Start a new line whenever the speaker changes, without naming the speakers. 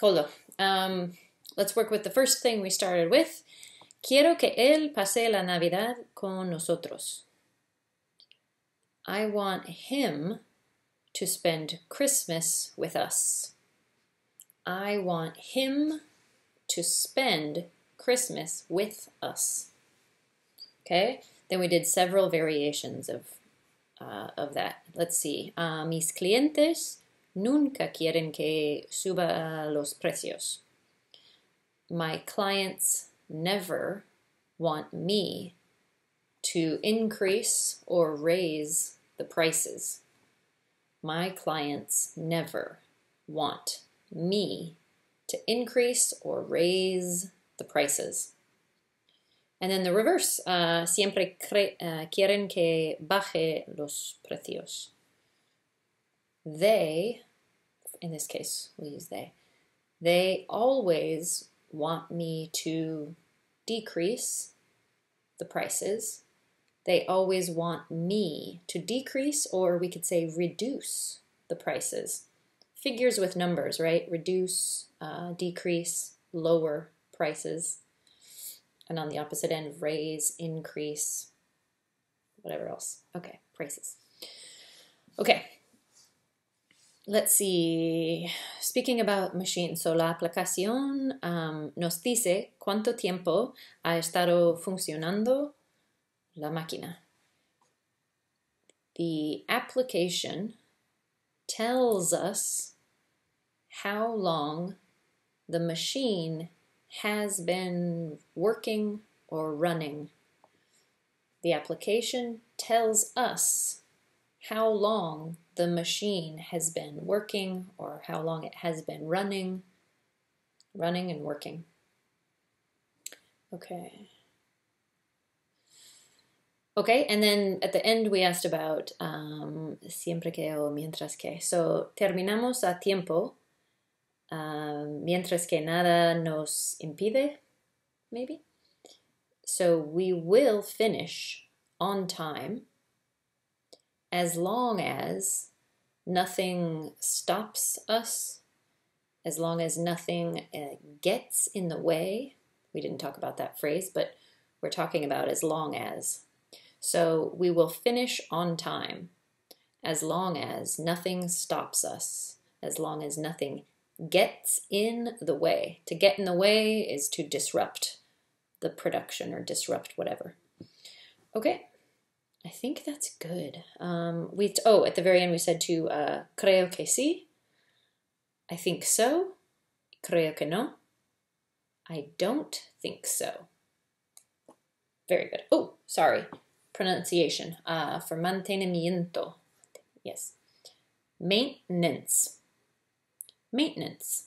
Koldo. Um, let's work with the first thing we started with. Quiero que él pase la Navidad con nosotros. I want him to spend Christmas with us. I want him to spend Christmas with us. Okay, then we did several variations of, uh, of that. Let's see. Uh, mis clientes nunca quieren que suba los precios. My clients never want me to increase or raise the prices. My clients never want me to increase or raise the prices. And then the reverse, uh, siempre uh, quieren que baje los precios. They, in this case, we use they, they always want me to decrease the prices. They always want me to decrease, or we could say reduce the prices. Figures with numbers, right? Reduce, uh, decrease, lower prices. And on the opposite end, raise, increase, whatever else. Okay, prices. Okay, let's see. Speaking about machines, so la aplicación um, nos dice cuánto tiempo ha estado funcionando la máquina. The application tells us how long the machine has been working or running. The application tells us how long the machine has been working or how long it has been running, running and working. Okay. Okay, and then at the end we asked about um, siempre que o mientras que. So terminamos a tiempo, um, mientras que nada nos impide, maybe. So we will finish on time as long as nothing stops us, as long as nothing uh, gets in the way. We didn't talk about that phrase, but we're talking about as long as. So we will finish on time as long as nothing stops us, as long as nothing gets in the way. To get in the way is to disrupt the production or disrupt whatever. Okay. I think that's good. Um, we oh at the very end we said to uh, creo que sí. I think so. Creo que no. I don't think so. Very good. Oh, sorry. Pronunciation. Uh, for mantenimiento. Yes. Maintenance. Maintenance.